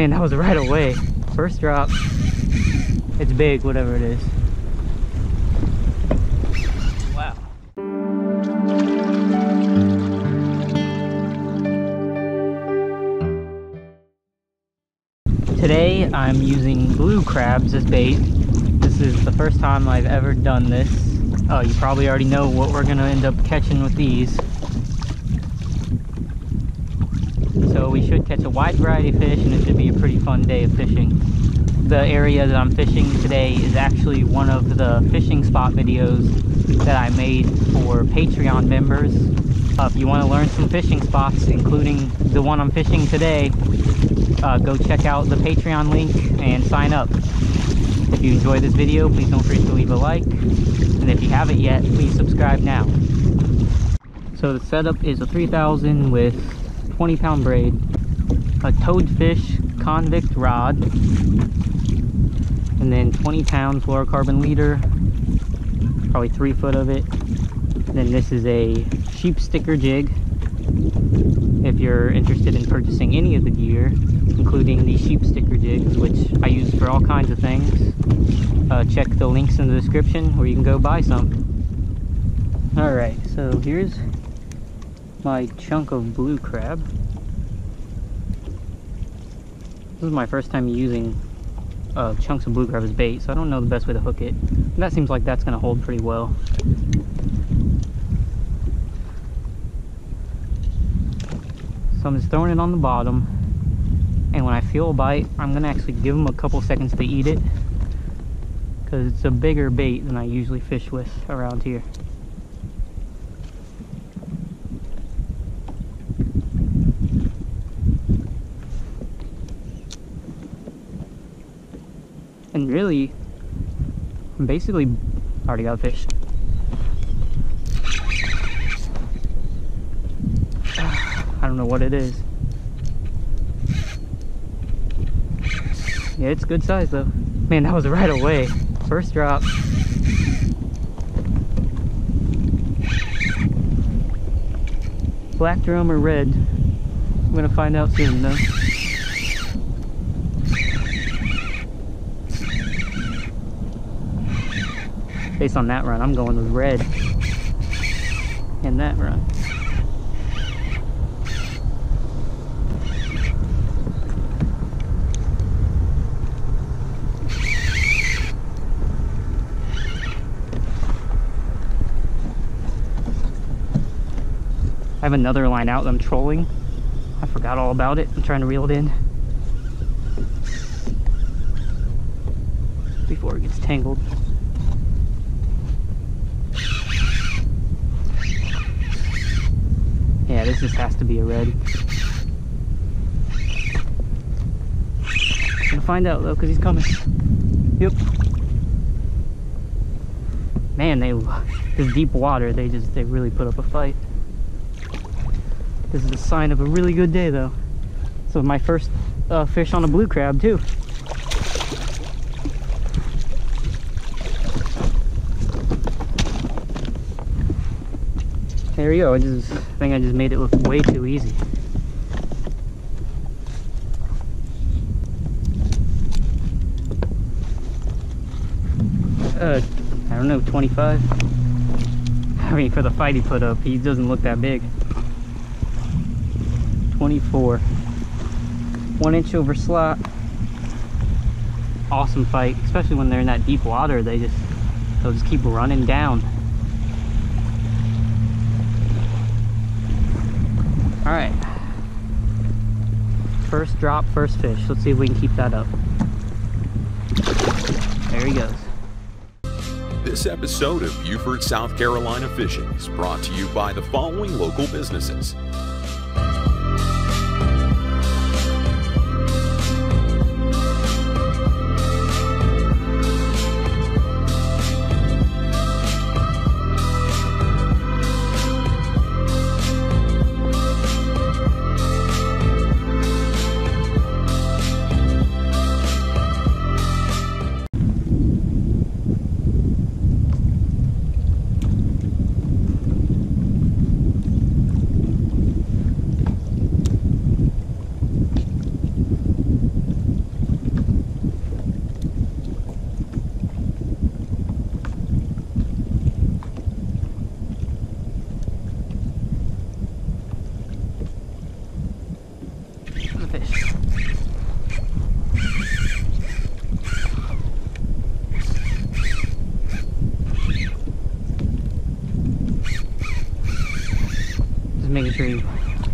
Man, that was right away. First drop. It's big, whatever it is. Wow. Today I'm using blue crabs as bait. This is the first time I've ever done this. Oh, you probably already know what we're gonna end up catching with these. So we should catch a wide variety of fish and it should be a pretty fun day of fishing. The area that I'm fishing today is actually one of the fishing spot videos that I made for Patreon members. Uh, if you want to learn some fishing spots, including the one I'm fishing today, uh, go check out the Patreon link and sign up. If you enjoyed this video, please don't forget to leave a like. And if you haven't yet, please subscribe now. So the setup is a 3000 with 20 pound braid, a toadfish convict rod, and then 20 pounds fluorocarbon leader, probably three foot of it. Then this is a sheep sticker jig. If you're interested in purchasing any of the gear, including the sheep sticker jigs, which I use for all kinds of things, uh, check the links in the description where you can go buy some. Alright, so here's my chunk of blue crab. This is my first time using uh, chunks of blue crab as bait, so I don't know the best way to hook it. And that seems like that's going to hold pretty well. So I'm just throwing it on the bottom, and when I feel a bite, I'm going to actually give them a couple seconds to eat it, because it's a bigger bait than I usually fish with around here. And really, I'm basically already got a fish. I don't know what it is. Yeah, it's good size though. Man, that was right away. First drop. Black drum or red? I'm gonna find out soon though. Based on that run, I'm going with red. And that run. I have another line out I'm trolling. I forgot all about it. I'm trying to reel it in. Before it gets tangled. Yeah, this just has to be a red. Gonna find out though, cause he's coming. Yep. Man, they this deep water, they just they really put up a fight. This is a sign of a really good day though. So my first uh, fish on a blue crab too. There we go. I just think I just made it look way too easy. Uh, I don't know, 25. I mean, for the fight he put up, he doesn't look that big. 24. One inch over slot. Awesome fight, especially when they're in that deep water. They just, they'll just keep running down. All right. First drop, first fish. Let's see if we can keep that up. There he goes. This episode of Beaufort, South Carolina Fishing is brought to you by the following local businesses.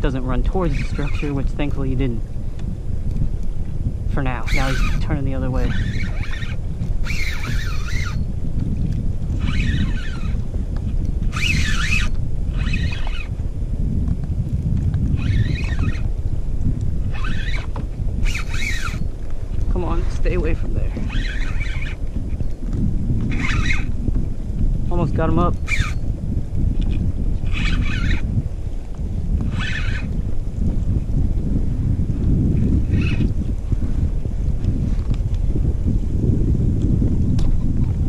Doesn't run towards the structure, which thankfully he didn't. For now. Now he's turning the other way. Come on, stay away from there. Almost got him up.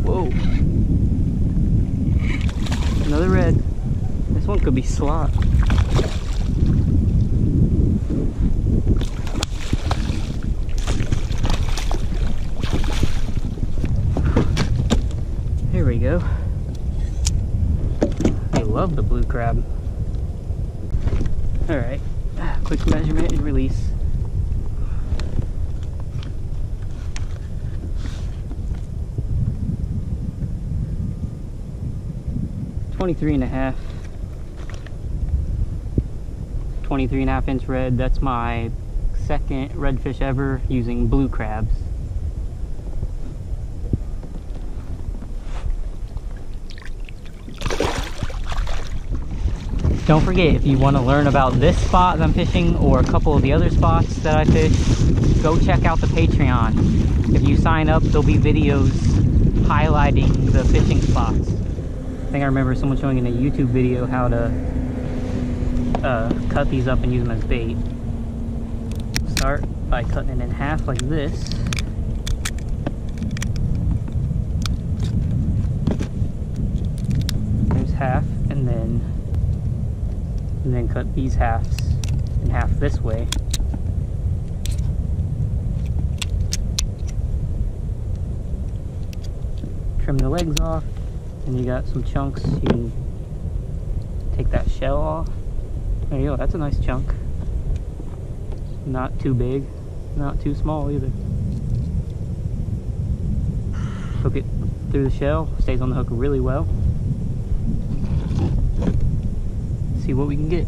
Whoa. Another red. This one could be slot. Here we go. I love the blue crab. Alright, quick measurement and release. Twenty-three and a half. 23 and a half inch red. That's my second redfish ever using blue crabs. Don't forget, if you want to learn about this spot I'm fishing or a couple of the other spots that I fish, go check out the Patreon. If you sign up, there'll be videos highlighting the fishing spots. I think I remember someone showing in a YouTube video how to uh, cut these up and use them as bait. Start by cutting it in half like this. There's half, and then and then cut these halves in half this way. Trim the legs off, and you got some chunks. You can take that shell off. There you go, that's a nice chunk. Not too big, not too small either. Hook it through the shell, stays on the hook really well. See what we can get.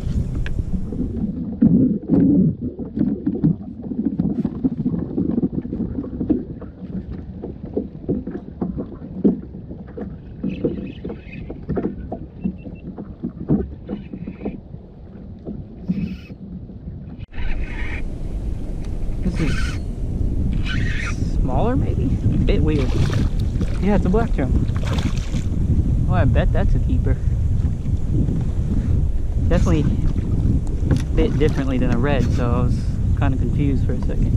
This is smaller, maybe? A bit weird. Yeah, it's a black drum. Oh, I bet that's a keeper. Definitely bit differently than a red, so I was kind of confused for a second.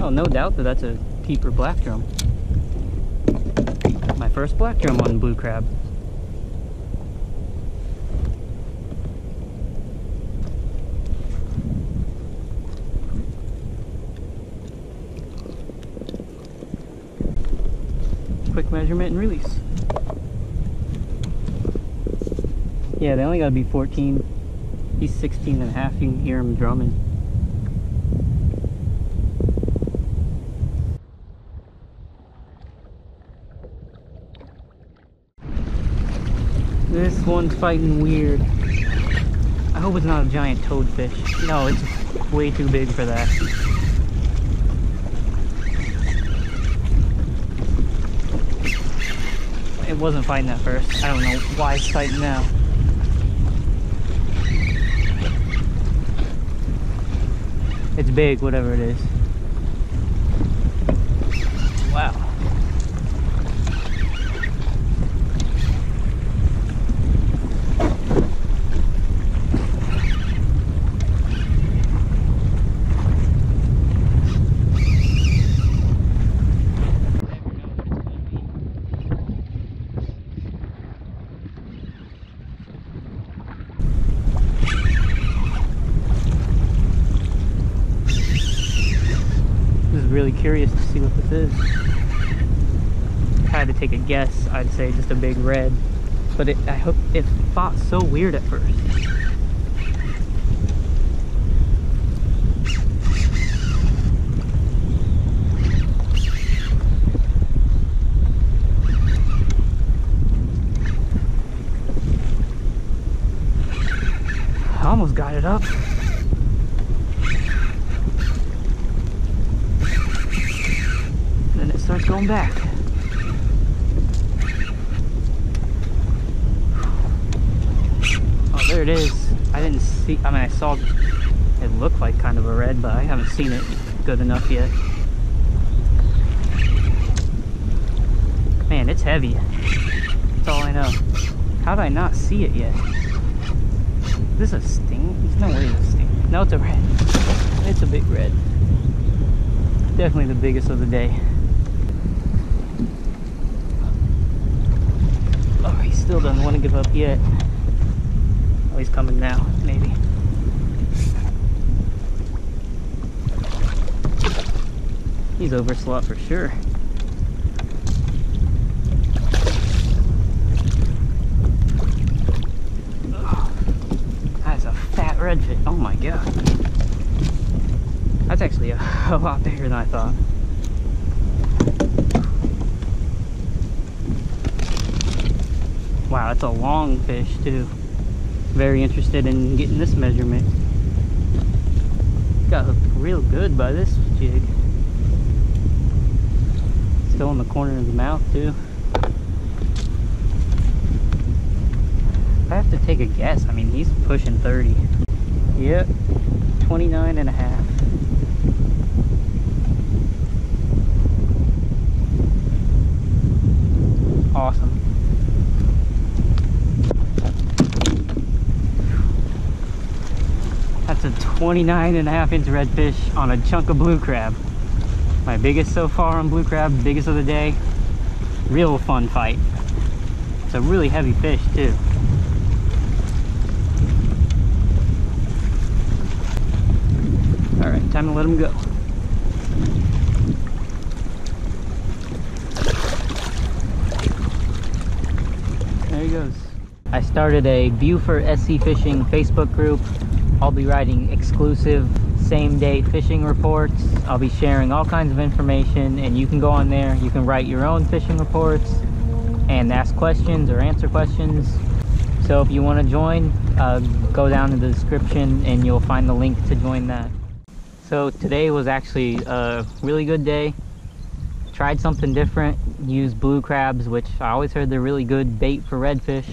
Oh, no doubt that that's a keeper black drum. My first black drum on blue crab. Measurement and release. Yeah, they only gotta be 14. He's 16 and a half. You can hear him drumming. This one's fighting weird. I hope it's not a giant toadfish. No, it's way too big for that. It wasn't fighting at first. I don't know why it's fighting now. It's big, whatever it is. really curious to see what this is. If I had to take a guess, I'd say just a big red. But it, I hope it fought so weird at first. almost got it up. Going back. Oh, there it is. I didn't see, I mean, I saw it looked like kind of a red, but I haven't seen it good enough yet. Man, it's heavy. That's all I know. How did I not see it yet? Is this a sting? There's no way it's a sting. No, it's a red. It's a big red. Definitely the biggest of the day. Oh, he still doesn't want to give up yet. Oh, he's coming now, maybe. He's overslot for sure. That's a fat redfish. Oh my god. That's actually a, a lot bigger than I thought. Wow, that's a long fish too. Very interested in getting this measurement. Got hooked real good by this jig. Still in the corner of the mouth too. I have to take a guess. I mean, he's pushing 30. Yep, 29 and a half. Awesome. That's a 29 and a half inch redfish on a chunk of blue crab. My biggest so far on blue crab, biggest of the day. Real fun fight. It's a really heavy fish too. All right, time to let him go. There he goes. I started a Beaufort SC Fishing Facebook group. I'll be writing exclusive same day fishing reports. I'll be sharing all kinds of information and you can go on there. You can write your own fishing reports and ask questions or answer questions. So if you want to join, uh, go down in the description and you'll find the link to join that. So today was actually a really good day. Tried something different, used blue crabs, which I always heard they're really good bait for redfish.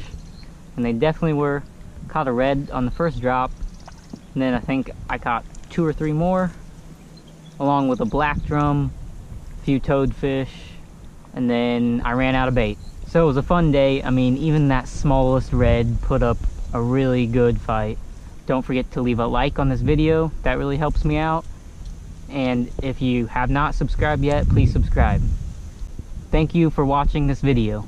And they definitely were. Caught a red on the first drop. And then I think I caught two or three more, along with a black drum, a few toadfish, and then I ran out of bait. So it was a fun day. I mean, even that smallest red put up a really good fight. Don't forget to leave a like on this video. That really helps me out. And if you have not subscribed yet, please subscribe. Thank you for watching this video.